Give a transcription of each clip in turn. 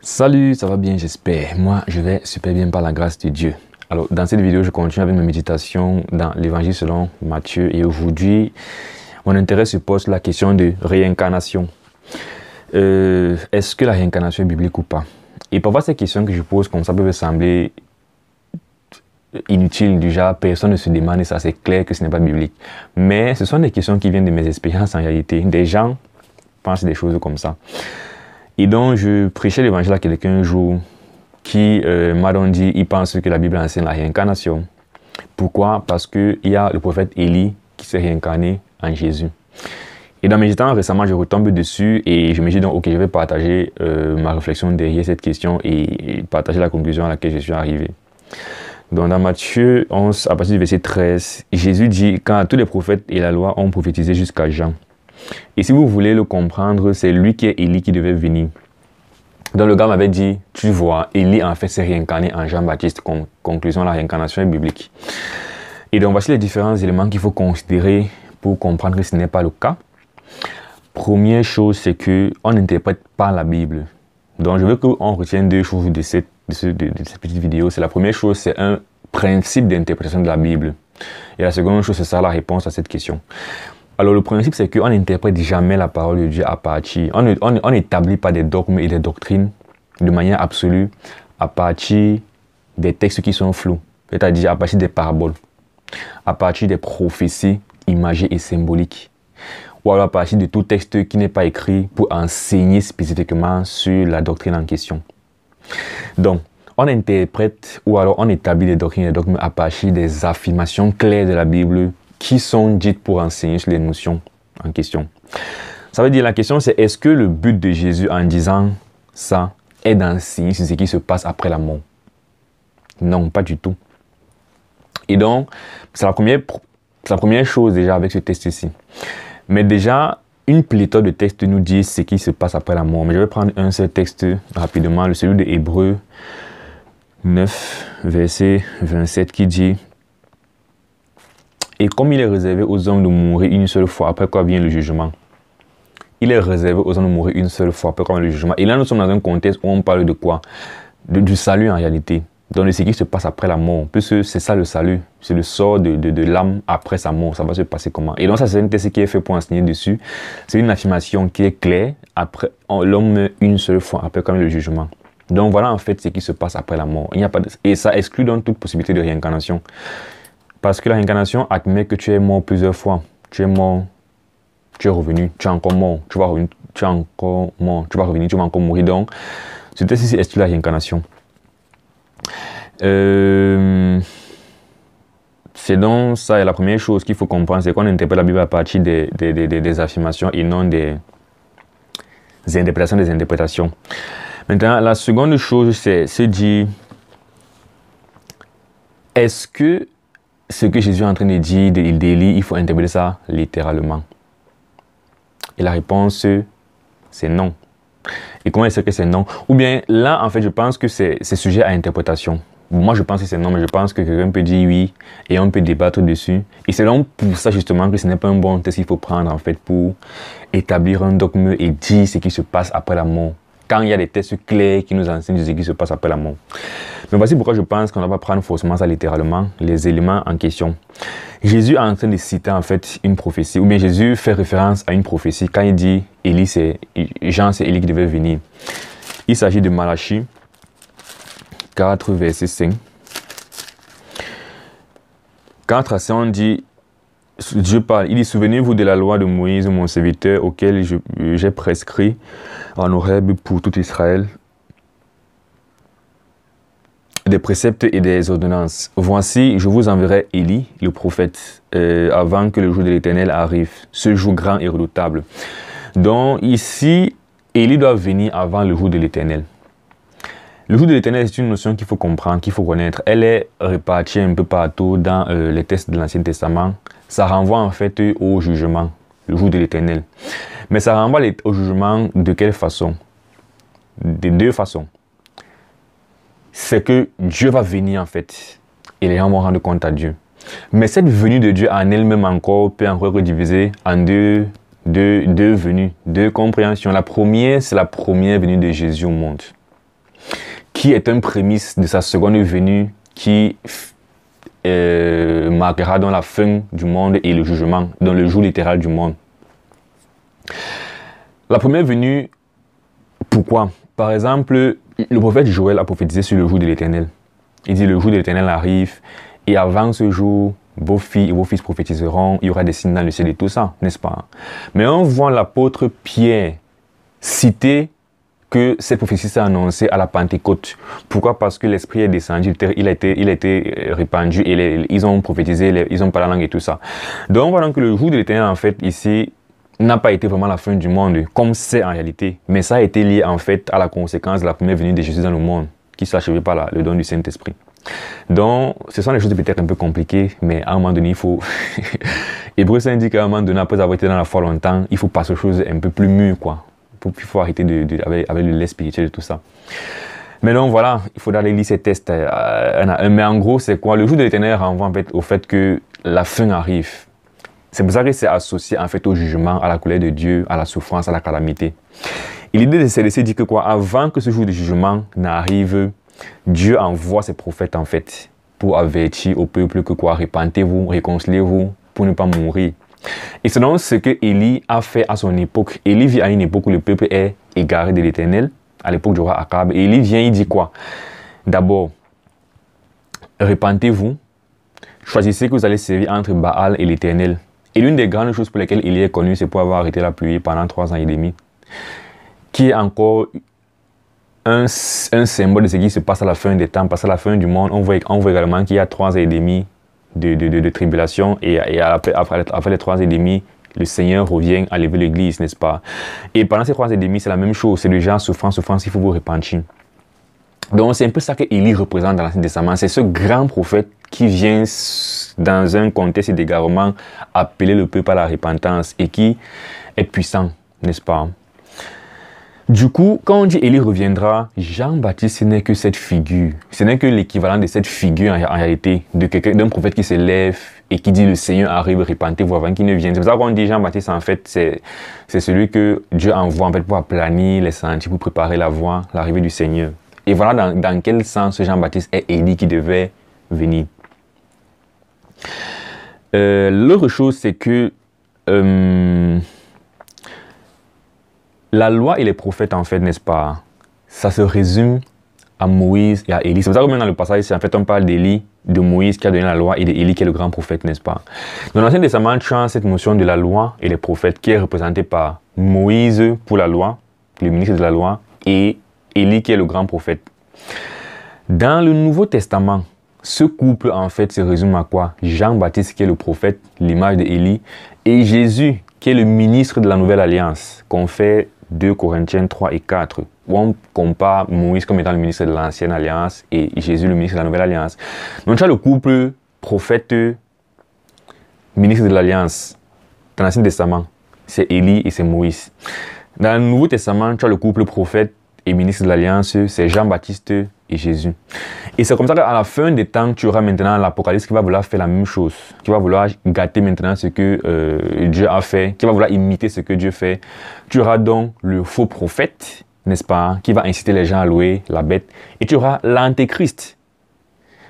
Salut, ça va bien, j'espère. Moi, je vais super bien par la grâce de Dieu. Alors, dans cette vidéo, je continue avec ma méditation dans l'évangile selon Matthieu. Et aujourd'hui, mon intérêt se pose la question de réincarnation. Euh, Est-ce que la réincarnation est biblique ou pas? Et parfois, ces questions que je pose comme ça peuvent sembler inutiles. Déjà, personne ne se demande et ça, c'est clair que ce n'est pas biblique. Mais ce sont des questions qui viennent de mes expériences en réalité. Des gens pensent des choses comme ça. Et donc, je prêchais l'évangile à quelqu'un un jour qui euh, m'a donc dit il pense que la Bible enseigne la réincarnation. Pourquoi? Parce qu'il y a le prophète Élie qui s'est réincarné en Jésus. Et dans mes temps récemment, je retombe dessus et je me dis donc, ok, je vais partager euh, ma réflexion derrière cette question et, partager la conclusion à laquelle je suis arrivé. Donc dans Matthieu 11, à partir du verset 13, Jésus dit, quand tous les prophètes et la loi ont prophétisé jusqu'à Jean, et si vous voulez le comprendre, c'est lui qui est Élie qui devait venir. Donc le gars m'avait dit, tu vois, Élie en fait s'est réincarné en Jean-Baptiste. conclusion, la réincarnation est biblique. Et donc voici les différents éléments qu'il faut considérer pour comprendre que ce n'est pas le cas. Première chose, c'est que on n'interprète pas la Bible. Donc je veux qu'on retienne deux choses de cette, de, cette petite vidéo. C'est la première chose, c'est un principe d'interprétation de la Bible. Et la seconde chose, c'est ça la réponse à cette question. Alors le principe, c'est qu'on n'interprète jamais la parole de Dieu à partir. On n'établit pas des dogmes et des doctrines de manière absolue à partir des textes qui sont flous, c'est-à-dire à partir des paraboles, à partir des prophéties imagées et symboliques, ou alors à partir de tout texte qui n'est pas écrit pour enseigner spécifiquement sur la doctrine en question. Donc, on interprète ou alors on établit des doctrines et des dogmes à partir des affirmations claires de la Bible qui sont dites pour enseigner les notions en question? Ça veut dire la question c'est est-ce que le but de Jésus en disant ça est d'enseigner ce qui se passe après la mort? Non, pas du tout. Et donc, c'est la première, la première chose déjà avec ce test ici. Mais déjà, une pléthore de textes nous dit ce qui se passe après la mort. Mais je vais prendre un seul texte rapidement, celui de Hébreu 9, verset 27, qui dit et comme il est réservé aux hommes de mourir une seule fois, après quoi vient le jugement Il est réservé aux hommes de mourir une seule fois, après quoi vient le jugement Et là, nous sommes dans un contexte où on parle de quoi? Du salut en réalité. Donc, de ce qui se passe après la mort. Puisque c'est ça le salut. C'est le sort de, de, l'âme après sa mort. Ça va se passer comment? Et donc, ça, c'est un texte qui est fait pour enseigner dessus. C'est une affirmation qui est claire. Après, l'homme une seule fois, après quand vient le jugement. Donc, voilà en fait ce qui se passe après la mort. Il a pas Et ça exclut donc toute possibilité de réincarnation. Parce que la réincarnation admet que tu es mort plusieurs fois. Tu es mort, tu es revenu, tu es encore mort, tu vas revenir, tu es encore mort, tu vas revenir, tu vas encore mourir. Donc, c'est ici est la réincarnation? Euh, c'est donc ça, et la première chose qu'il faut comprendre, c'est qu'on interprète la Bible à partir des, des affirmations et non des, interprétations des interprétations. Maintenant, la seconde chose, c'est se dire, est-ce que ce que Jésus est en train de dire, il délit, il faut interpréter ça littéralement. Et la réponse, c'est non. Et comment est-ce que c'est non? Ou bien là, en fait, je pense que c'est sujet à interprétation. Moi, je pense que c'est non, mais je pense que quelqu'un peut dire oui et on peut débattre dessus. Et c'est donc pour ça, justement, que ce n'est pas un bon test qu'il faut prendre, en fait, pour établir un dogme et dire ce qui se passe après la mort quand il y a des tests clairs qui nous enseignent ce qui se passe après la mort. Mais voici pourquoi je pense qu'on ne va pas prendre forcément ça littéralement, les éléments en question. Jésus est en train de citer en fait une prophétie, ou bien Jésus fait référence à une prophétie quand il dit Élie, c'est Jean, c'est Élie qui devait venir. Il s'agit de Malachie 4, verset 5. 4 à 5, on dit Dieu parle, il dit Souvenez-vous de la loi de Moïse, mon serviteur, auquel j'ai prescrit en Horeb pour tout Israël des préceptes et des ordonnances. Voici, je vous enverrai Élie, le prophète, euh, avant que le jour de l'Éternel arrive, ce jour grand et redoutable. Donc ici, Élie doit venir avant le jour de l'Éternel. Le jour de l'Éternel, c'est une notion qu'il faut comprendre, qu'il faut connaître. Elle est répartie un peu partout dans euh, les textes de l'Ancien Testament ça renvoie en fait au jugement, le jour de l'éternel. Mais ça renvoie au jugement de quelle façon? De deux façons. C'est que Dieu va venir en fait et les gens vont rendre compte à Dieu. Mais cette venue de Dieu en elle-même encore peut encore être divisée en deux, deux, deux venues, deux compréhensions. La première, c'est la première venue de Jésus au monde. Qui est un prémisse de sa seconde venue qui euh, marquera dans la fin du monde et le jugement, dans le jour littéral du monde. La première venue, pourquoi? Par exemple, le prophète Joël a prophétisé sur le jour de l'éternel. Il dit le jour de l'éternel arrive et avant ce jour, vos filles et vos fils prophétiseront, il y aura des signes dans le ciel et tout ça, n'est-ce pas? Mais on voit l'apôtre Pierre citer que cette prophétie s'est annoncée à la Pentecôte. Pourquoi? Parce que l'Esprit est descendu, il a été, il a été euh, répandu et ils ont prophétisé, ils ont parlé la langue et tout ça. Donc voilà que le jour de l'éternel, en fait, ici, n'a pas été vraiment la fin du monde, comme c'est en réalité. Mais ça a été lié, en fait, à la conséquence de la première venue de Jésus dans le monde, qui s'achevait par le don du Saint-Esprit. Donc, ce sont des choses peut-être un peu compliquées, mais à un moment donné, il faut... Hébreu s'indique qu'à un moment donné, après avoir été dans la foi longtemps, il faut passer aux choses un peu plus mûres, quoi. Il faut arrêter de, avec, le lait spirituel et tout ça. Mais donc voilà, il faudra aller lire ces tests. Euh, mais en gros, c'est quoi? Le jour de l'éternel renvoie en fait au fait que la fin arrive. C'est pour ça que c'est associé en fait au jugement, à la colère de Dieu, à la souffrance, à la calamité. Et l'idée de se dire que quoi? Avant que ce jour de jugement n'arrive, Dieu envoie ses prophètes en fait pour avertir au peuple que quoi? Répentez-vous, réconciliez-vous pour ne pas mourir. Et donc ce que Élie a fait à son époque. Élie vit à une époque où le peuple est égaré de l'éternel, à l'époque du roi Akab. Et Élie vient, il dit quoi? D'abord, répentez-vous, choisissez que vous allez servir entre Baal et l'éternel. Et l'une des grandes choses pour lesquelles Élie est connu, c'est pour avoir arrêté la pluie pendant trois ans et demi, qui est encore un, symbole de ce qui se passe à la fin des temps, parce à la fin du monde. On voit, on voit également qu'il y a trois ans et demi de, tribulation et, après, les trois et demi, le Seigneur revient à lever l'église, n'est-ce pas? Et pendant ces trois et demi, c'est la même chose. C'est genre souffrance, souffrance, il faut vous repentir. Donc c'est un peu ça que Élie représente dans l'Ancien Testament. C'est ce grand prophète qui vient dans un contexte d'égarement appeler le peuple à la repentance et qui est puissant, n'est-ce pas? Du coup, quand on dit Élie reviendra, Jean-Baptiste, ce n'est que cette figure. Ce n'est que l'équivalent de cette figure en, réalité, de quelqu'un, d'un prophète qui se lève et qui dit le Seigneur arrive, répentez-vous avant qu'il ne vienne. C'est pour ça qu'on dit Jean-Baptiste, en fait, c'est, c'est celui que Dieu envoie en fait pour aplanir les sentiers, pour préparer la voie, l'arrivée du Seigneur. Et voilà dans, dans quel sens Jean-Baptiste est Élie qui devait venir. Euh, l'autre chose, c'est que euh, la loi et les prophètes, en fait, n'est-ce pas, ça se résume à Moïse et à Élie. C'est pour ça que même dans le passage, en fait, on parle d'Élie, de Moïse qui a donné la loi et d'Élie qui est le grand prophète, n'est-ce pas? Dans l'Ancien Testament, tu as cette notion de la loi et les prophètes qui est représentée par Moïse pour la loi, le ministre de la loi, et Élie qui est le grand prophète. Dans le Nouveau Testament, ce couple, en fait, se résume à quoi? Jean-Baptiste qui est le prophète, l'image d'Élie, et Jésus qui est le ministre de la Nouvelle Alliance, qu'on fait 2 Corinthiens 3 et 4, où on compare Moïse comme étant le ministre de l'Ancienne Alliance et Jésus le ministre de la Nouvelle Alliance. Donc tu as le couple prophète, ministre de l'Alliance dans l'Ancien Testament. C'est Élie et c'est Moïse. Dans le Nouveau Testament, tu as le couple prophète et ministre de l'Alliance, c'est Jean-Baptiste et Jésus. Et c'est comme ça qu'à la fin des temps, tu auras maintenant l'Apocalypse qui va vouloir faire la même chose, qui va vouloir gâter maintenant ce que euh, Dieu a fait, qui va vouloir imiter ce que Dieu fait. Tu auras donc le faux prophète, n'est-ce pas, qui va inciter les gens à louer la bête. Et tu auras l'antéchrist.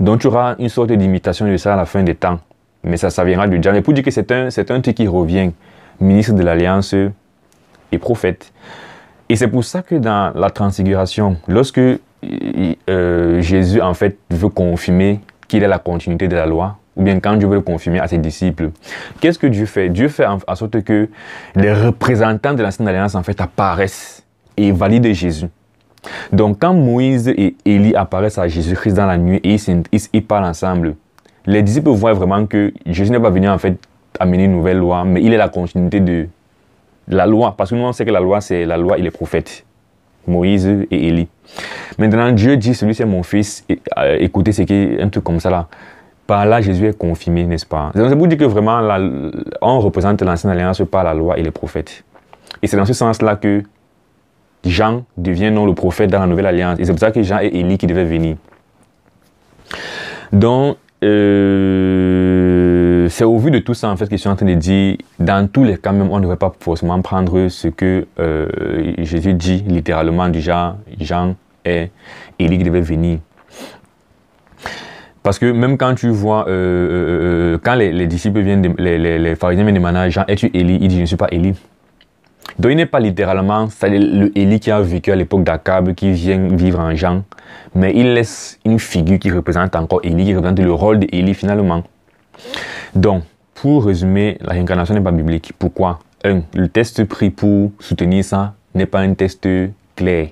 Donc tu auras une sorte d'imitation de ça à la fin des temps. Mais ça, ça viendra du diable. Mais pour dire que c'est un, c'est un truc qui revient, ministre de l'Alliance et prophète. Et c'est pour ça que dans la transfiguration, lorsque euh, Jésus en fait veut confirmer qu'il est la continuité de la loi, ou bien quand Dieu veut le confirmer à ses disciples, qu'est-ce que Dieu fait? Dieu fait en, sorte que les représentants de l'ancienne alliance en fait apparaissent et valident Jésus. Donc quand Moïse et Élie apparaissent à Jésus-Christ dans la nuit et ils, parlent ensemble, les disciples voient vraiment que Jésus n'est pas venu en fait amener une nouvelle loi, mais il est la continuité de la loi. Parce que nous on sait que la loi c'est la loi et les prophètes. Moïse et Élie. Maintenant, Dieu dit, celui c'est mon fils, euh, écoutez, c'est un truc comme ça là. Par là, Jésus est confirmé, n'est-ce pas? C'est pour dire que vraiment, on représente l'ancienne alliance par la loi et les prophètes. Et c'est dans ce sens-là que Jean devient non le prophète dans la nouvelle alliance. Et c'est pour ça que Jean et Élie qui devaient venir. Donc, euh, c'est au vu de tout ça en fait que je suis en train de dire, dans tous les cas même, on ne devrait pas forcément prendre ce que euh, Jésus dit littéralement du genre, Jean est Élie qui devait venir. Parce que même quand tu vois, euh, euh, quand les, disciples viennent, les, les, pharisiens viennent demander Jean, es-tu Élie? Il dit, je ne suis pas Élie. Donc il n'est pas littéralement, c'est le Élie qui a vécu à l'époque d'Akab, qui vient vivre en Jean, mais il laisse une figure qui représente encore Élie, qui représente le rôle d'Élie finalement. Donc, pour résumer, la réincarnation n'est pas biblique. Pourquoi? Un, le test pris pour soutenir ça n'est pas un test clair.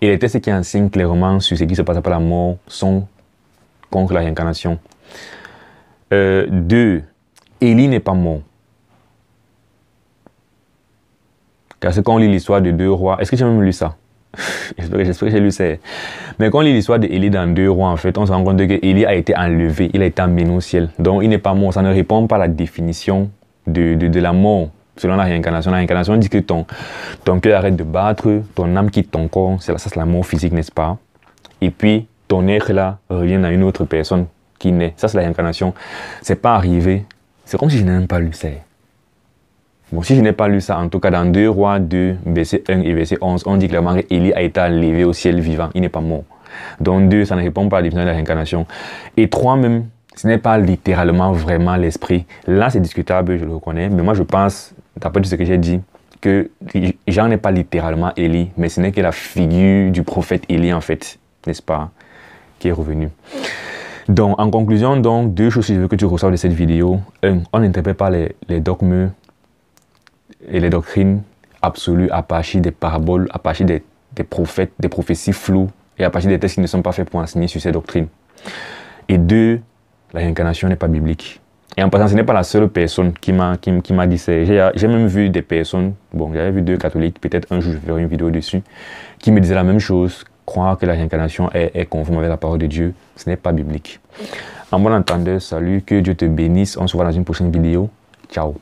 Et les tests qui enseignent clairement sur ce qui se passe après la mort sont contre la réincarnation. Euh, deux, Élie n'est pas mort. Car c'est quand on lit l'histoire de deux rois, est-ce que j'ai même lu ça? J'espère que j'ai lu ça. Mais quand on lit l'histoire d'Élie dans deux rois, en fait, on se rend compte que Élie a été enlevé, il a été amené au ciel. Donc il n'est pas mort. Ça ne répond pas à la définition de, de, de la mort selon la réincarnation. La réincarnation dit que ton, ton cœur arrête de battre, ton âme quitte ton corps, c'est ça c'est la mort physique, n'est-ce pas? Et puis ton être là revient à une autre personne qui naît. Ça c'est la réincarnation. C'est pas arrivé. C'est comme si je n'ai même pas lu ça. Bon, si je n'ai pas lu ça, en tout cas dans 2 Rois 2, verset 1 et verset 11, on dit clairement qu'Élie a été enlevé au ciel vivant. Il n'est pas mort. Donc 2, ça ne répond pas à la définition de la réincarnation. Et 3 même, ce n'est pas littéralement vraiment l'esprit. Là, c'est discutable, je le reconnais, mais moi je pense, d'après tout ce que j'ai dit, que Jean n'est pas littéralement Élie, mais ce n'est que la figure du prophète Élie en fait, n'est-ce pas, qui est revenu. Donc, en conclusion, donc, deux choses que tu reçoives de cette vidéo. Un, on n'interprète pas les dogmes et les doctrines absolues à partir des paraboles, à partir des, prophètes, des prophéties floues et à partir des textes qui ne sont pas faits pour enseigner sur ces doctrines. Et deux, la réincarnation n'est pas biblique. Et en passant, ce n'est pas la seule personne qui m'a qui, dit ça. J'ai même vu des personnes, bon, j'avais vu deux catholiques, peut-être un jour je ferai une vidéo dessus, qui me disaient la même chose, croire que la réincarnation est, est conforme avec la parole de Dieu, ce n'est pas biblique. En bon entendeur, salut, que Dieu te bénisse. On se voit dans une prochaine vidéo. Ciao.